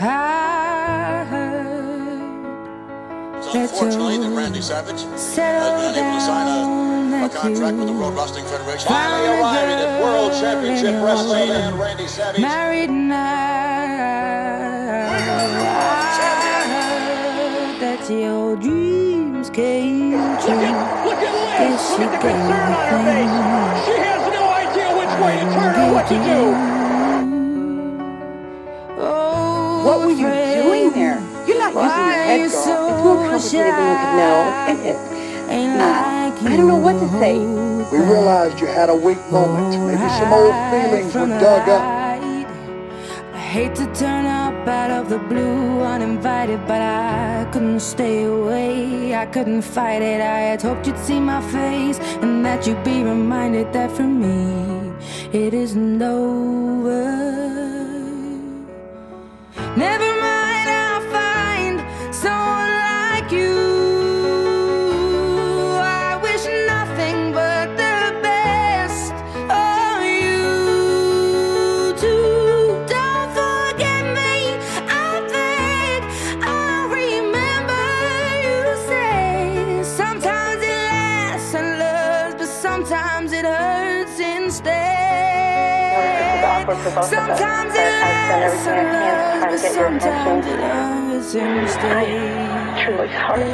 I heard It's unfortunately that Randy Savage has been able to sign a, a contract with the you World Wrestling Federation. Finally arriving at World Championship Wrestling and Randy Savage. married now. That your dreams came true. Look at Liz. Look at the concern on her face. She has no idea which way to turn or what to do. What were you doing there? You're not using your why head, girl. so it's more complicated than you could know. Ain't Uh, like I don't know what to say. We realized you had a weak moment. Maybe some old feelings were dug up. I hate to turn up out of the blue uninvited, but I couldn't stay away. I couldn't fight it. I had hoped you'd see my face and that you'd be reminded that for me it isn't over. For both of us. Sometimes I- it I've done everything and I can to try loves, to but get your sometimes attention. it hurts instead. Truly sorry.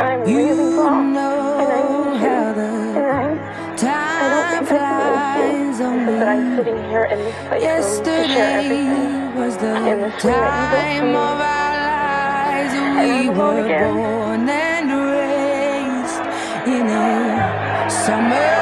I'm You really wrong. know and I need you. how the And I, I time don't think flies that's what on. But I'm sitting here in this place room to share Yesterday everything. was the in this room that you built for time of our lives. I'm We were again. born and raised in a summer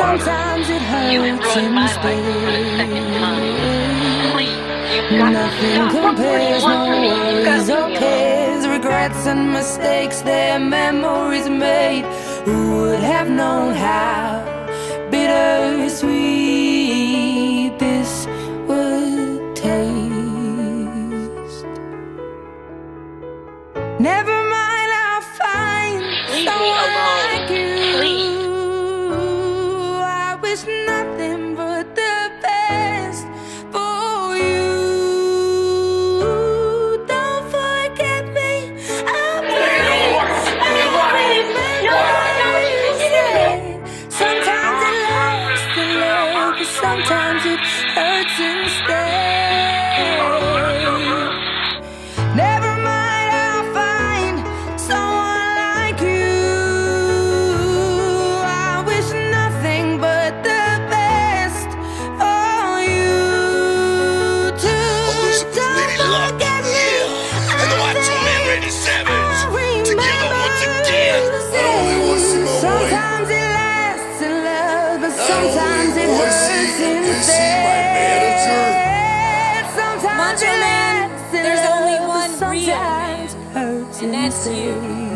Sometimes it it You hurts ruined my life for the second time. Please, you've Nothing compares, no worries or cares, regrets and mistakes, their memories made. Who would have known how Leave me alone. like sometimes it want to hurts instead. see my manager. Sometimes Macho it Man, lasts in there's only one real sometimes and that's you. instead. Yeah.